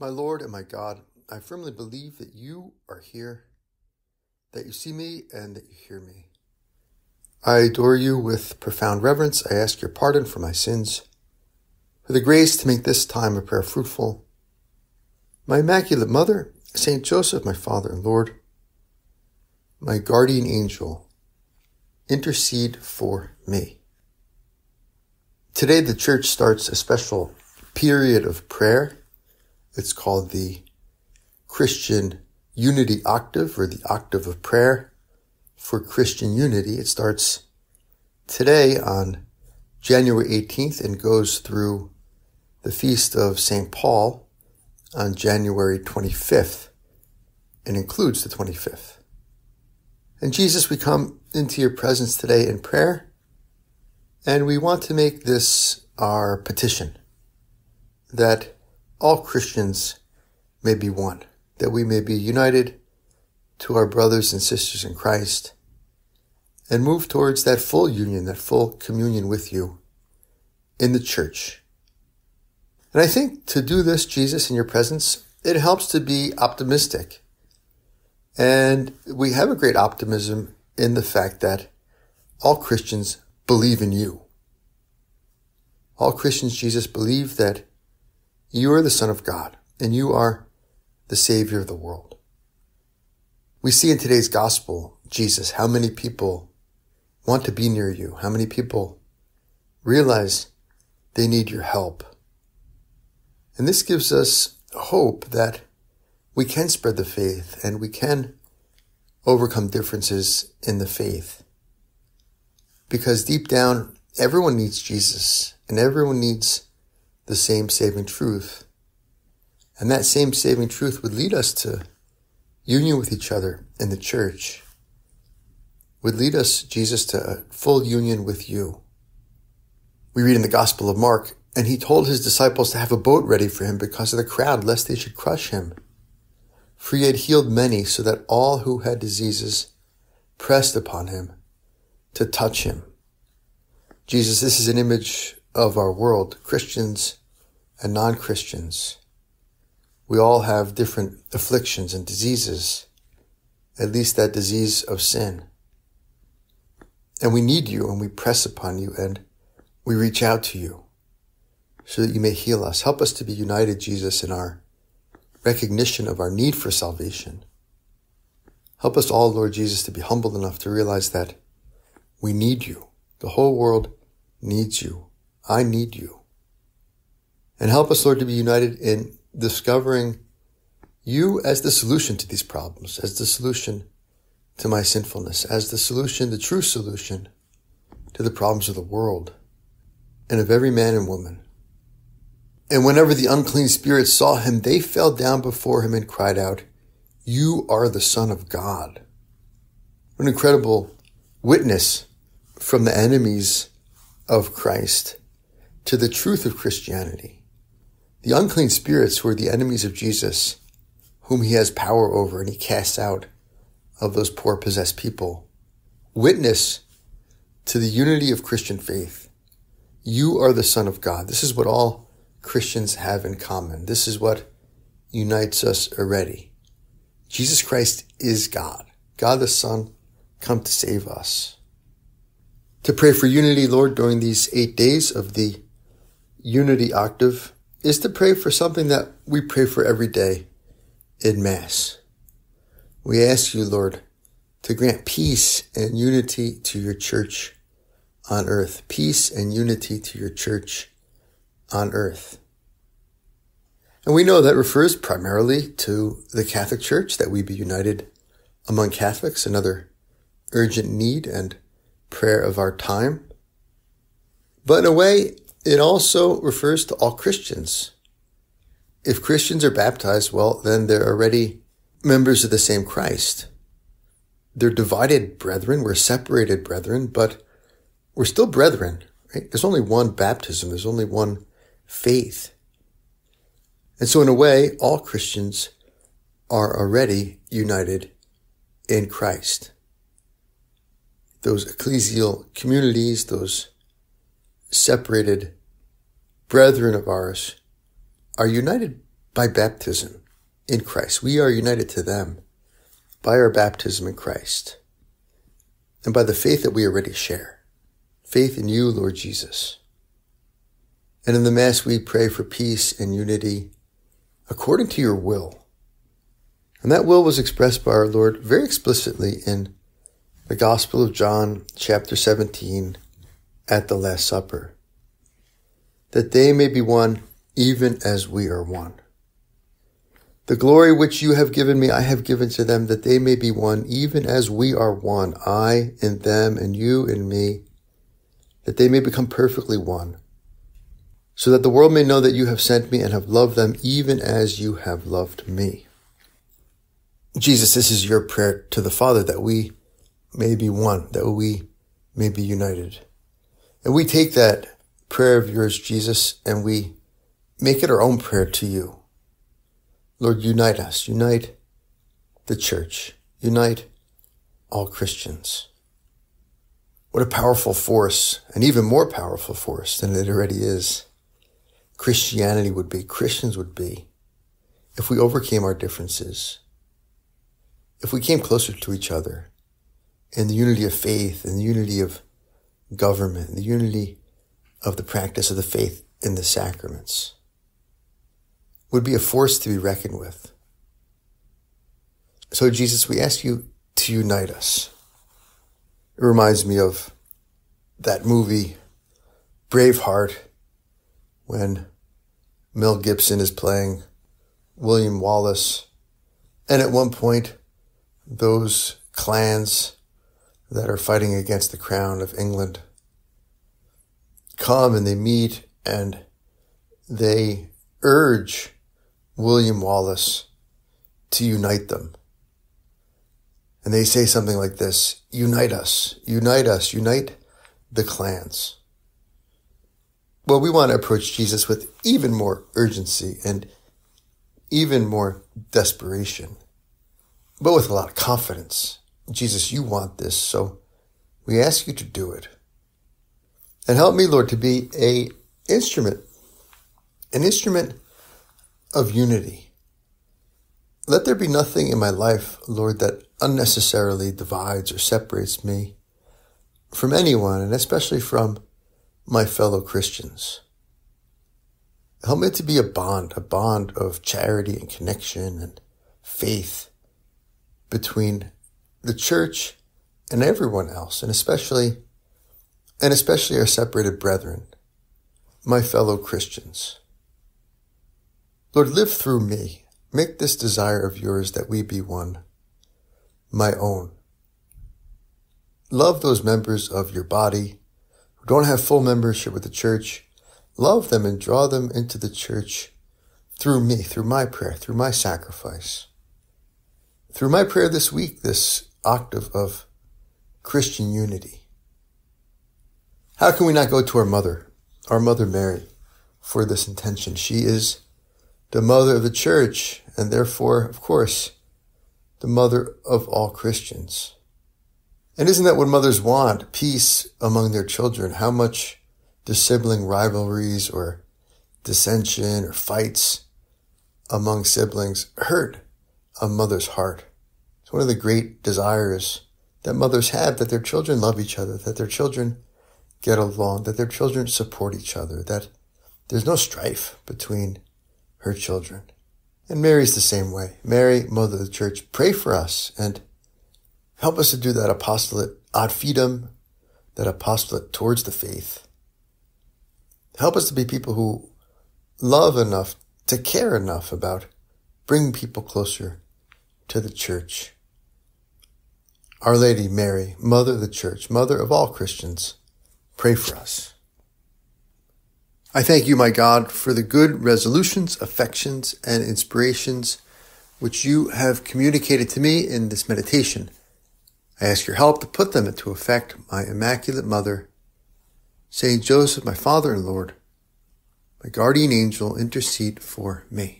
My Lord and my God, I firmly believe that you are here, that you see me, and that you hear me. I adore you with profound reverence. I ask your pardon for my sins, for the grace to make this time of prayer fruitful. My Immaculate Mother, Saint Joseph, my Father and Lord, my guardian angel, intercede for me. Today, the Church starts a special period of prayer. It's called the Christian Unity Octave or the Octave of Prayer for Christian Unity. It starts today on January 18th and goes through the feast of St. Paul on January 25th and includes the 25th. And Jesus, we come into your presence today in prayer, and we want to make this our petition that all Christians may be one, that we may be united to our brothers and sisters in Christ, and move towards that full union, that full communion with you in the church. And I think to do this, Jesus, in your presence, it helps to be optimistic and we have a great optimism in the fact that all Christians believe in you. All Christians, Jesus, believe that you are the Son of God and you are the Savior of the world. We see in today's gospel, Jesus, how many people want to be near you, how many people realize they need your help. And this gives us hope that we can spread the faith and we can overcome differences in the faith. Because deep down, everyone needs Jesus and everyone needs the same saving truth. And that same saving truth would lead us to union with each other in the church, would lead us, Jesus, to a full union with you. We read in the Gospel of Mark, and he told his disciples to have a boat ready for him because of the crowd, lest they should crush him for he had healed many so that all who had diseases pressed upon him to touch him. Jesus, this is an image of our world, Christians and non-Christians. We all have different afflictions and diseases, at least that disease of sin. And we need you and we press upon you and we reach out to you so that you may heal us. Help us to be united, Jesus, in our recognition of our need for salvation. Help us all, Lord Jesus, to be humble enough to realize that we need you. The whole world needs you. I need you. And help us, Lord, to be united in discovering you as the solution to these problems, as the solution to my sinfulness, as the solution, the true solution to the problems of the world and of every man and woman. And whenever the unclean spirits saw him, they fell down before him and cried out, You are the Son of God. An incredible witness from the enemies of Christ to the truth of Christianity. The unclean spirits were the enemies of Jesus, whom he has power over and he casts out of those poor possessed people. Witness to the unity of Christian faith. You are the Son of God. This is what all Christians have in common. This is what unites us already. Jesus Christ is God, God the Son, come to save us. To pray for unity, Lord, during these eight days of the unity octave is to pray for something that we pray for every day in Mass. We ask you, Lord, to grant peace and unity to your church on earth, peace and unity to your church on earth. And we know that refers primarily to the Catholic Church, that we be united among Catholics, another urgent need and prayer of our time. But in a way, it also refers to all Christians. If Christians are baptized, well, then they're already members of the same Christ. They're divided brethren, we're separated brethren, but we're still brethren, right? There's only one baptism, there's only one faith. And so, in a way, all Christians are already united in Christ. Those ecclesial communities, those separated brethren of ours, are united by baptism in Christ. We are united to them by our baptism in Christ and by the faith that we already share. Faith in you, Lord Jesus. And in the Mass, we pray for peace and unity according to your will. And that will was expressed by our Lord very explicitly in the Gospel of John, chapter 17, at the Last Supper. That they may be one even as we are one. The glory which you have given me, I have given to them, that they may be one, even as we are one, I in them, and you in me, that they may become perfectly one, so that the world may know that you have sent me and have loved them, even as you have loved me. Jesus, this is your prayer to the Father, that we may be one, that we may be united. And we take that prayer of yours, Jesus, and we make it our own prayer to you. Lord, unite us, unite the church, unite all Christians. What a powerful force, an even more powerful force than it already is. Christianity would be, Christians would be, if we overcame our differences, if we came closer to each other in the unity of faith, in the unity of government, the unity of the practice of the faith in the sacraments would be a force to be reckoned with. So, Jesus, we ask you to unite us. It reminds me of that movie, Braveheart, when Mel Gibson is playing William Wallace. And at one point, those clans that are fighting against the crown of England come and they meet and they urge William Wallace to unite them. And they say something like this Unite us, unite us, unite the clans. Well, we want to approach Jesus with even more urgency and even more desperation, but with a lot of confidence. Jesus, you want this, so we ask you to do it. And help me, Lord, to be a instrument, an instrument of unity. Let there be nothing in my life, Lord, that unnecessarily divides or separates me from anyone, and especially from my fellow Christians. Help me to be a bond, a bond of charity and connection and faith between the church and everyone else, and especially, and especially our separated brethren, my fellow Christians. Lord, live through me. Make this desire of yours that we be one, my own. Love those members of your body who don't have full membership with the church. Love them and draw them into the church through me, through my prayer, through my sacrifice. Through my prayer this week, this octave of Christian unity. How can we not go to our mother, our mother Mary, for this intention? She is the mother of the church, and therefore, of course, the mother of all Christians. And isn't that what mothers want? Peace among their children. How much do sibling rivalries or dissension or fights among siblings hurt a mother's heart? It's one of the great desires that mothers have that their children love each other, that their children get along, that their children support each other, that there's no strife between her children. And Mary's the same way. Mary, Mother of the Church, pray for us and help us to do that apostolate ad fidem, that apostolate towards the faith. Help us to be people who love enough to care enough about bringing people closer to the church. Our Lady Mary, Mother of the Church, Mother of all Christians, pray for us. I thank you, my God, for the good resolutions, affections, and inspirations which you have communicated to me in this meditation. I ask your help to put them into effect, my Immaculate Mother, Saint Joseph, my Father and Lord, my guardian angel, intercede for me.